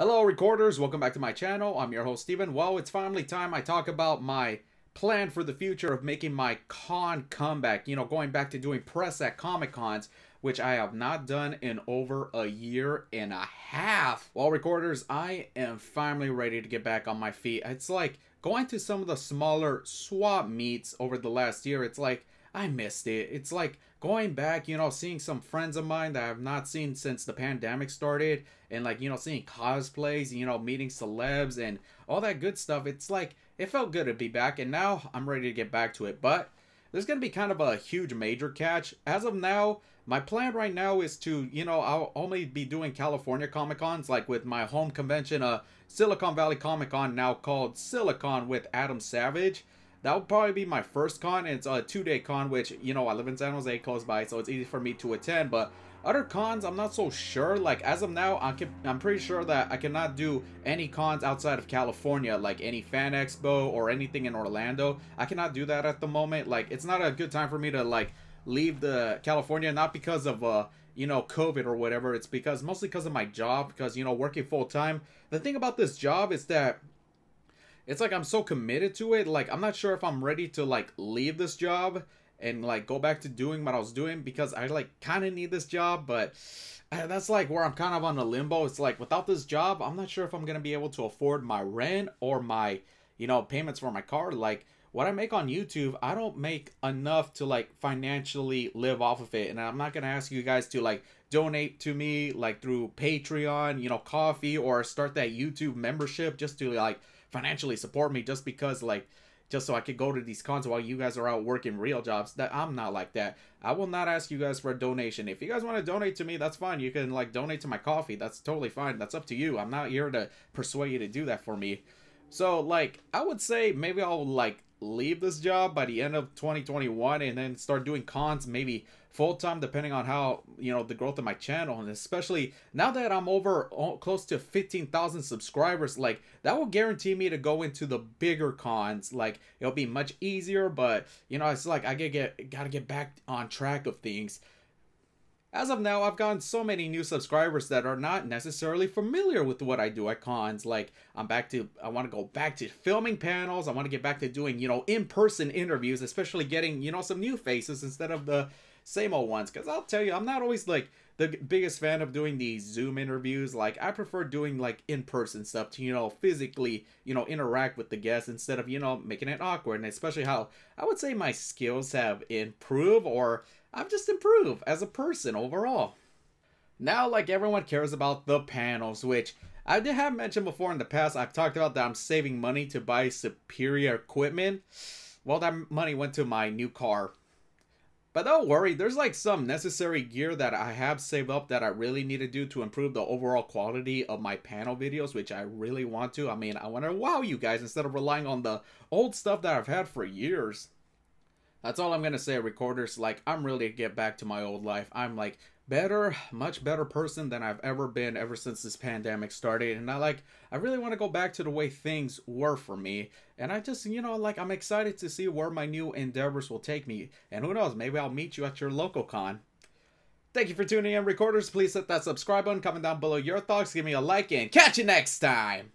Hello recorders, welcome back to my channel. I'm your host Steven. Well, it's finally time I talk about my plan for the future of making my con comeback. You know, going back to doing press at Comic Cons, which I have not done in over a year and a half. Well, recorders, I am finally ready to get back on my feet. It's like going to some of the smaller swap meets over the last year. It's like I missed it. It's like going back, you know, seeing some friends of mine that I've not seen since the pandemic started, and like, you know, seeing cosplays, you know, meeting celebs and all that good stuff. It's like, it felt good to be back, and now I'm ready to get back to it. But there's going to be kind of a huge major catch. As of now, my plan right now is to, you know, I'll only be doing California Comic Cons, like with my home convention, uh, Silicon Valley Comic Con, now called Silicon with Adam Savage that would probably be my first con. It's a two-day con, which, you know, I live in San Jose, close by, so it's easy for me to attend. But other cons, I'm not so sure. Like, as of now, I can, I'm pretty sure that I cannot do any cons outside of California, like any Fan Expo or anything in Orlando. I cannot do that at the moment. Like, it's not a good time for me to, like, leave the California, not because of, uh, you know, COVID or whatever. It's because, mostly because of my job, because, you know, working full-time. The thing about this job is that it's like I'm so committed to it. Like I'm not sure if I'm ready to like leave this job and like go back to doing what I was doing because I like kind of need this job, but uh, that's like where I'm kind of on a limbo. It's like without this job, I'm not sure if I'm gonna be able to afford my rent or my you know payments for my car. Like what I make on YouTube, I don't make enough to like financially live off of it. And I'm not gonna ask you guys to like donate to me like through Patreon, you know, Ko-fi, or start that YouTube membership just to like financially support me just because like just so I could go to these cons while you guys are out working real jobs. That I'm not like that. I will not ask you guys for a donation. If you guys want to donate to me, that's fine. You can like donate to my Ko-fi. That's totally fine. That's up to you. I'm not here to persuade you to do that for me. So like I would say maybe I'll like leave this job by the end of 2021 and then start doing cons maybe full time depending on how you know the growth of my channel. And especially now that I'm over close to 15,000 subscribers like that will guarantee me to go into the bigger cons. Like it'll be much easier but you know it's like I get get got to get back on track of things as of now, I've gotten so many new subscribers that are not necessarily familiar with what I do at cons. Like, I'm back to, I want to go back to filming panels. I want to get back to doing, you know, in-person interviews, especially getting, you know, some new faces instead of the same old ones. Because I'll tell you, I'm not always, like, the biggest fan of doing these Zoom interviews. Like, I prefer doing, like, in-person stuff to, you know, physically, you know, interact with the guests instead of, you know, making it awkward. And especially how I would say my skills have improved or I've just improved as a person overall. Now, like everyone cares about the panels, which I did have mentioned before in the past. I've talked about that I'm saving money to buy superior equipment. Well, that money went to my new car. But don't worry, there's like some necessary gear that I have saved up that I really need to do to improve the overall quality of my panel videos, which I really want to. I mean, I want to wow you guys instead of relying on the old stuff that I've had for years. That's all I'm gonna say, recorders. Like, I'm really to get back to my old life. I'm like better, much better person than I've ever been ever since this pandemic started. And I like, I really want to go back to the way things were for me. And I just, you know, like, I'm excited to see where my new endeavors will take me. And who knows, maybe I'll meet you at your local con. Thank you for tuning in, recorders. Please hit that subscribe button, comment down below your thoughts, give me a like, and catch you next time.